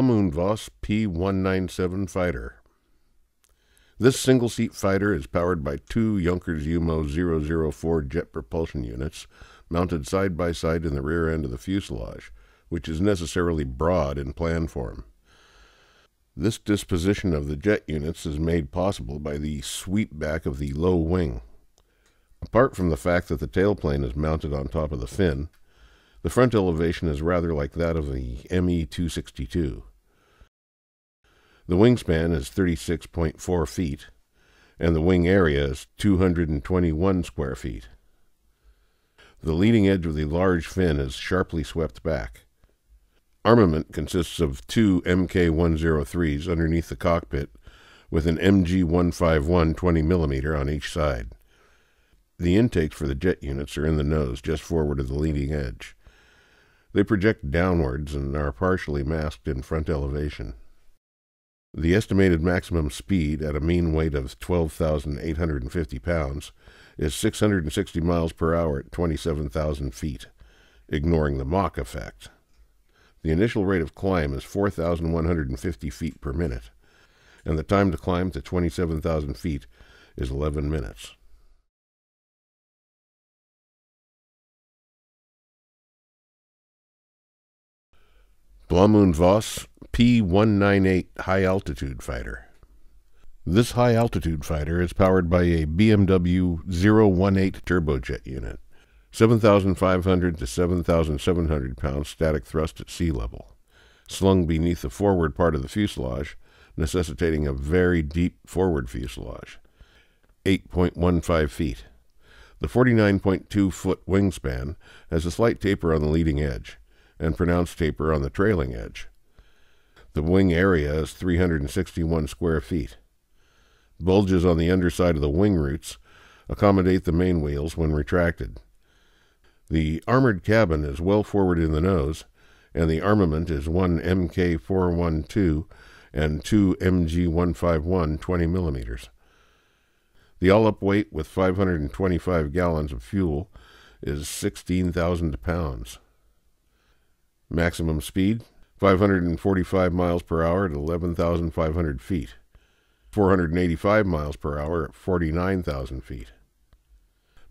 Blohm & Voss P197 fighter. This single-seat fighter is powered by two Junkers Jumo 004 jet propulsion units mounted side by side in the rear end of the fuselage, which is necessarily broad in plan form. This disposition of the jet units is made possible by the sweep back of the low wing. Apart from the fact that the tailplane is mounted on top of the fin, the front elevation is rather like that of the ME 262. The wingspan is 36.4 feet, and the wing area is 221 square feet. The leading edge of the large fin is sharply swept back. Armament consists of two Mk103s underneath the cockpit with an MG151 20 millimeter on each side. The intakes for the jet units are in the nose, just forward of the leading edge. They project downwards and are partially masked in front elevation. The estimated maximum speed at a mean weight of 12,850 pounds is 660 miles per hour at 27,000 feet, ignoring the Mach effect. The initial rate of climb is 4,150 feet per minute, and the time to climb to 27,000 feet is 11 minutes. Blohm Voss P198 High Altitude Fighter. This high altitude fighter is powered by a BMW 018 turbojet unit, 7,500 to 7,700 pounds static thrust at sea level, slung beneath the forward part of the fuselage, necessitating a very deep forward fuselage, 8.15 feet. The 49.2 foot wingspan has a slight taper on the leading edge and pronounced taper on the trailing edge. The wing area is 361 square feet. Bulges on the underside of the wing roots accommodate the main wheels when retracted. The armored cabin is well forward in the nose, and the armament is one MK412 and two MG151 20 millimeters. The all-up weight with 525 gallons of fuel is 16,000 pounds. Maximum speed 545 miles per hour at 11,500 feet. 485 miles per hour at 49,000 feet.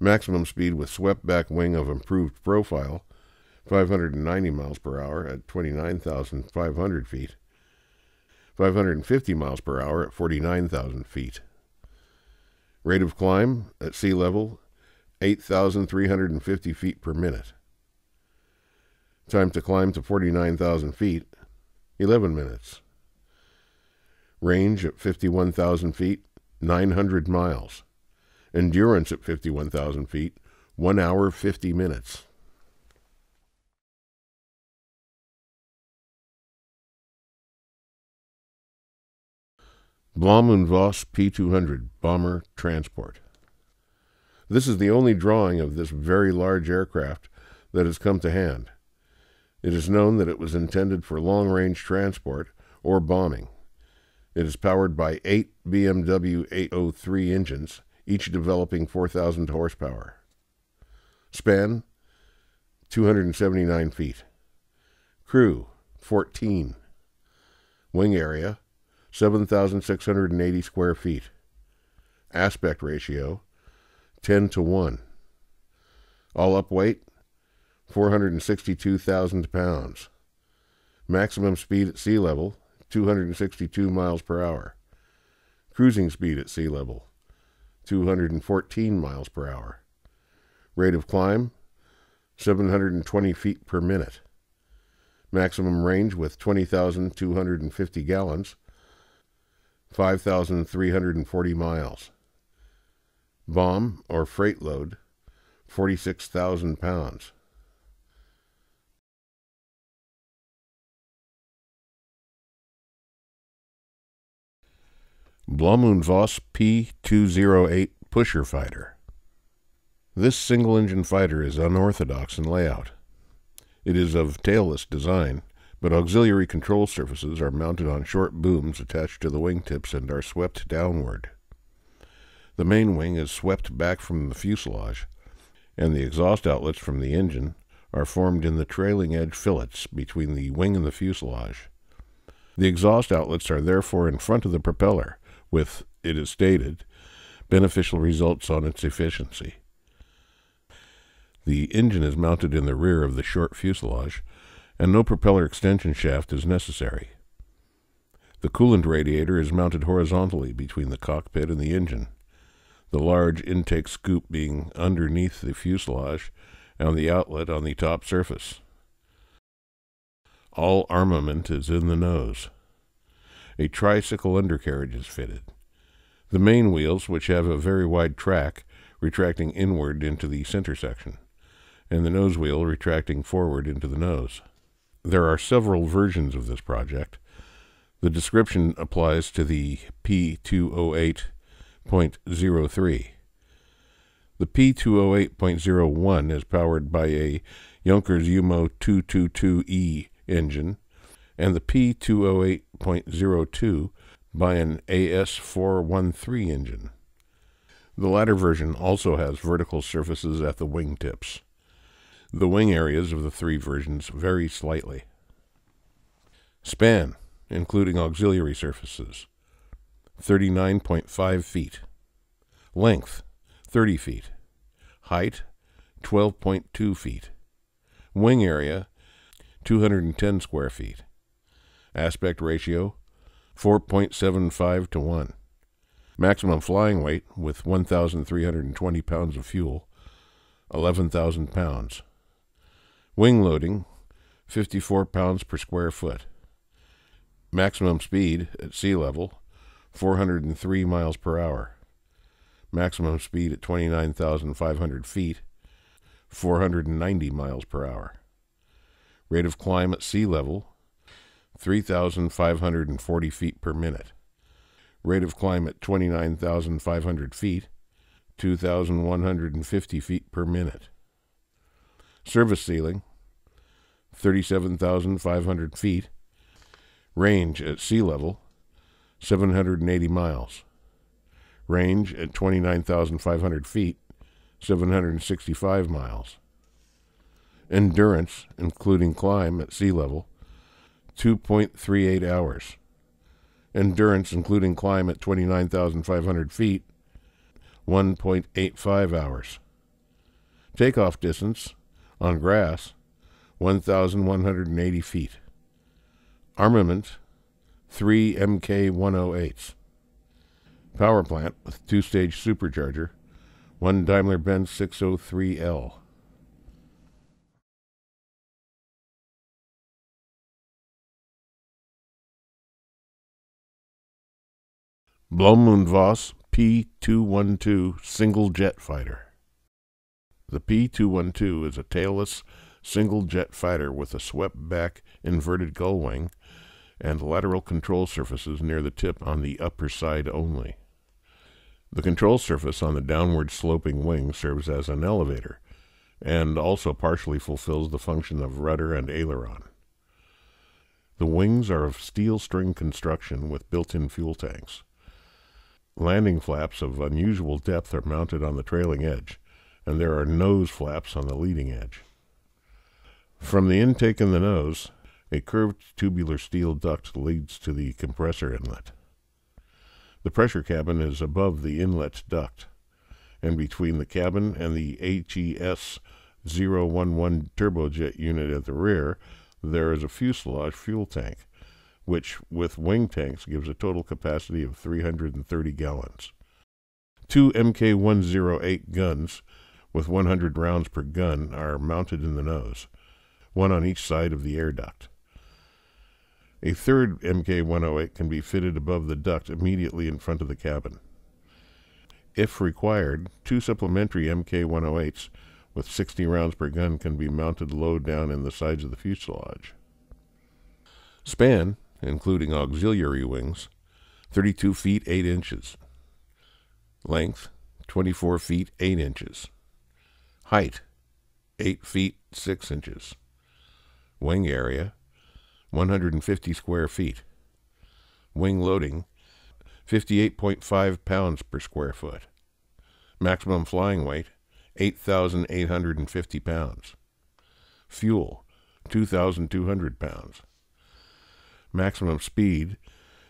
Maximum speed with swept back wing of improved profile 590 miles per hour at 29,500 feet. 550 miles per hour at 49,000 feet. Rate of climb at sea level 8,350 feet per minute. Time to climb to 49,000 feet 11 minutes. Range at 51,000 feet, 900 miles. Endurance at 51,000 feet, 1 hour 50 minutes. Blohm & Voss P-200 Bomber Transport. This is the only drawing of this very large aircraft that has come to hand. It is known that it was intended for long-range transport or bombing. It is powered by eight BMW 803 engines, each developing 4,000 horsepower. Span 279 feet. Crew 14. Wing area 7,680 square feet. Aspect ratio 10 to 1. All up weight 462,000 pounds. Maximum speed at sea level 262 miles per hour. Cruising speed at sea level, 214 miles per hour. Rate of climb, 720 feet per minute. Maximum range with 20,250 gallons, 5,340 miles. Bomb or freight load, 46,000 pounds. Blohm & Voss P208 Pusher Fighter. This single-engine fighter is unorthodox in layout. It is of tailless design, but auxiliary control surfaces are mounted on short booms attached to the wingtips and are swept downward. The main wing is swept back from the fuselage, and the exhaust outlets from the engine are formed in the trailing edge fillets between the wing and the fuselage. The exhaust outlets are therefore in front of the propeller, with, it is stated, beneficial results on its efficiency. The engine is mounted in the rear of the short fuselage, and no propeller extension shaft is necessary. The coolant radiator is mounted horizontally between the cockpit and the engine, the large intake scoop being underneath the fuselage and the outlet on the top surface. All armament is in the nose. A tricycle undercarriage is fitted. The main wheels, which have a very wide track, retracting inward into the center section, and the nose wheel retracting forward into the nose. There are several versions of this project. The description applies to the P208.03. The P208.01 is powered by a Junkers Jumo 222E engine, and the P208.02 by an AS413 engine. The latter version also has vertical surfaces at the wingtips. The wing areas of the three versions vary slightly. Span, including auxiliary surfaces, 39.5 feet. Length, 30 feet. Height, 12.2 feet. Wing area, 210 square feet. Aspect ratio, 4.75 to 1. Maximum flying weight with 1,320 pounds of fuel, 11,000 pounds. Wing loading, 54 pounds per square foot. Maximum speed at sea level, 403 miles per hour. Maximum speed at 29,500 feet, 490 miles per hour. Rate of climb at sea level, 3,540 feet per minute. Rate of climb at 29,500 feet, 2,150 feet per minute. Service ceiling, 37,500 feet. Range at sea level, 780 miles. Range at 29,500 feet, 765 miles. Endurance, including climb at sea level, 2.38 hours. Endurance, including climb at 29,500 feet, 1.85 hours. Takeoff distance on grass, 1,180 feet. Armament, three MK 108s. Power plant with two stage supercharger, one Daimler Benz 603L. Blohm & Voss P-212 single jet fighter. The P-212 is a tailless single jet fighter with a swept back inverted gull wing and lateral control surfaces near the tip on the upper side only. The control surface on the downward sloping wing serves as an elevator and also partially fulfills the function of rudder and aileron. The wings are of steel string construction with built-in fuel tanks. Landing flaps of unusual depth are mounted on the trailing edge, and there are nose flaps on the leading edge. From the intake in the nose, a curved tubular steel duct leads to the compressor inlet. The pressure cabin is above the inlet duct, and between the cabin and the HES 011 turbojet unit at the rear, there is a fuselage fuel tank which with wing tanks gives a total capacity of 330 gallons. Two Mk 108 guns with 100 rounds per gun are mounted in the nose, one on each side of the air duct. A third Mk 108 can be fitted above the duct immediately in front of the cabin. If required, two supplementary Mk 108s with 60 rounds per gun can be mounted low down in the sides of the fuselage. Span including auxiliary wings, 32 feet 8 inches. Length, 24 feet 8 inches. Height, 8 feet 6 inches. Wing area, 150 square feet. Wing loading, 58.5 pounds per square foot. Maximum flying weight, 8,850 pounds. Fuel, 2,200 pounds. Maximum speed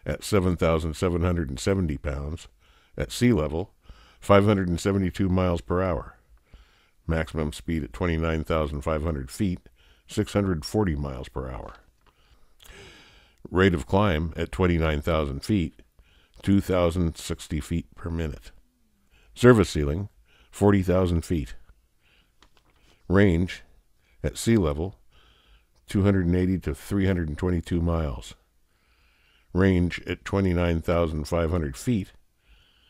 at 7,770 pounds. At sea level, 572 miles per hour. Maximum speed at 29,500 feet, 640 miles per hour. Rate of climb at 29,000 feet, 2,060 feet per minute. Service ceiling, 40,000 feet. Range at sea level, 280 to 322 miles. Range at 29,500 feet,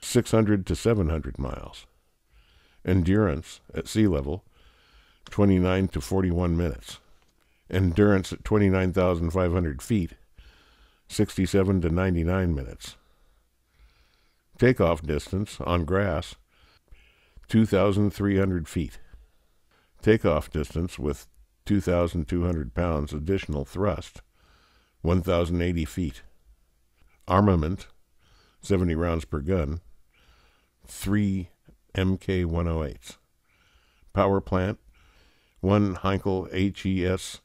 600 to 700 miles. Endurance at sea level, 29 to 41 minutes. Endurance at 29,500 feet, 67 to 99 minutes. Takeoff distance on grass, 2,300 feet. Takeoff distance with 2,200 pounds additional thrust, 1,080 feet. Armament, 70 rounds per gun, 3 Mk 108s. Power plant, 1 Heinkel HES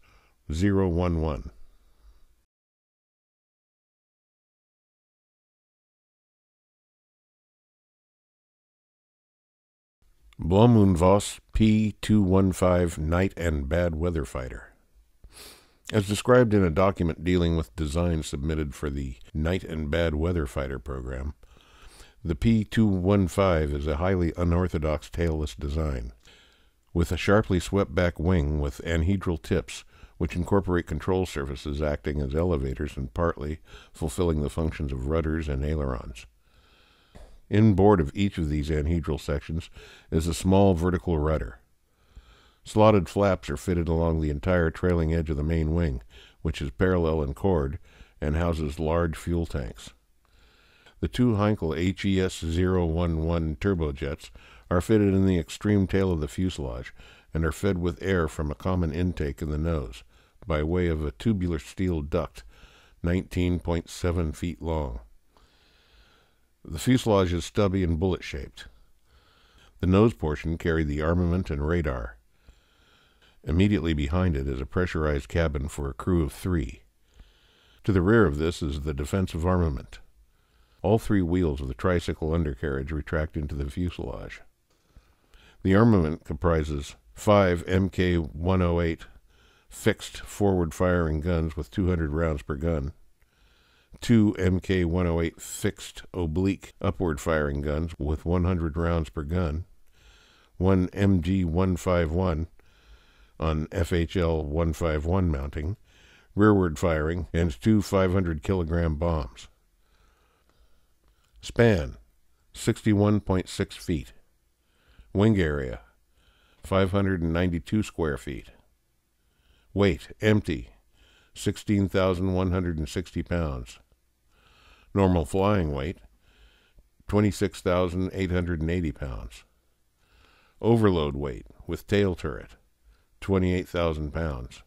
011. Blohm Voss P215 Night and Bad Weather Fighter. As described in a document dealing with designs submitted for the Night and Bad Weather Fighter program, the P215 is a highly unorthodox tailless design. With a sharply swept back wing with anhedral tips, which incorporate control surfaces acting as elevators and partly fulfilling the functions of rudders and ailerons. Inboard of each of these anhedral sections is a small vertical rudder. Slotted flaps are fitted along the entire trailing edge of the main wing, which is parallel in chord and houses large fuel tanks. The two Heinkel HES-011 turbojets are fitted in the extreme tail of the fuselage and are fed with air from a common intake in the nose by way of a tubular steel duct 19.7 feet long. The fuselage is stubby and bullet shaped. The nose portion carried the armament and radar. Immediately behind it is a pressurized cabin for a crew of three. To the rear of this is the defensive armament. All three wheels of the tricycle undercarriage retract into the fuselage. The armament comprises five Mk 108 fixed forward firing guns with 200 rounds per gun, two Mk 108 fixed oblique upward firing guns with 100 rounds per gun, one MG 151 on FHL 151 mounting, rearward firing, and two 500 kilogram bombs. Span 61.6 feet. Wing area 592 square feet. Weight empty 16,160 pounds. Normal flying weight, 26,880 pounds. Overload weight with tail turret, 28,000 pounds.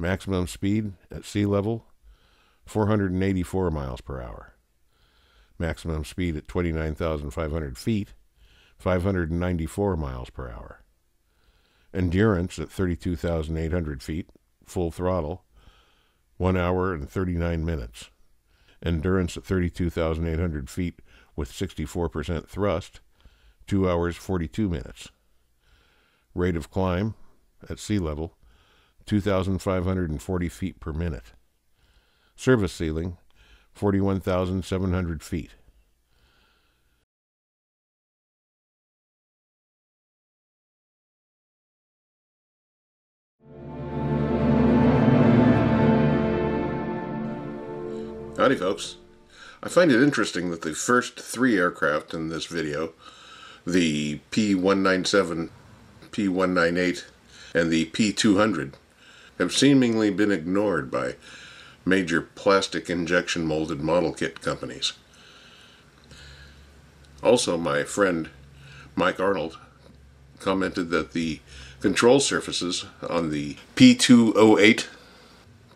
Maximum speed at sea level, 484 miles per hour. Maximum speed at 29,500 feet, 594 miles per hour. Endurance at 32,800 feet, full throttle, 1 hour and 39 minutes endurance at 32,800 feet with 64% thrust, 2 hours 42 minutes. Rate of climb at sea level, 2,540 feet per minute. Service ceiling, 41,700 feet. Howdy, folks. I find it interesting that the first three aircraft in this video, the P-197, P-198, and the P-200, have seemingly been ignored by major plastic injection molded model kit companies. Also, my friend Mike Arnold commented that the control surfaces on the P208,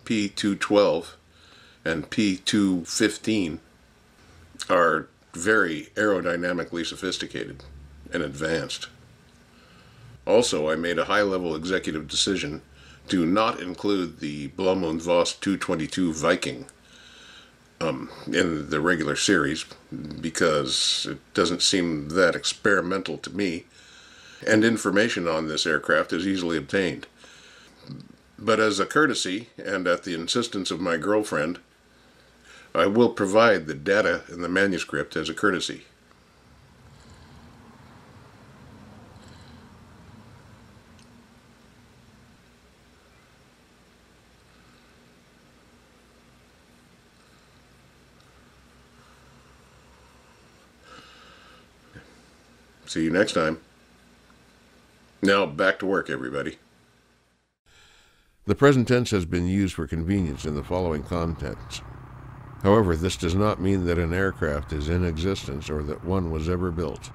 P 212 and P 215 are very aerodynamically sophisticated and advanced. Also, I made a high level executive decision to not include the Blohm und Voss 222 Viking um, in the regular series because it doesn't seem that experimental to me, and information on this aircraft is easily obtained. But as a courtesy, and at the insistence of my girlfriend, I will provide the data in the manuscript as a courtesy. See you next time. Now, back to work, everybody. The present tense has been used for convenience in the following contexts. However, this does not mean that an aircraft is in existence or that one was ever built.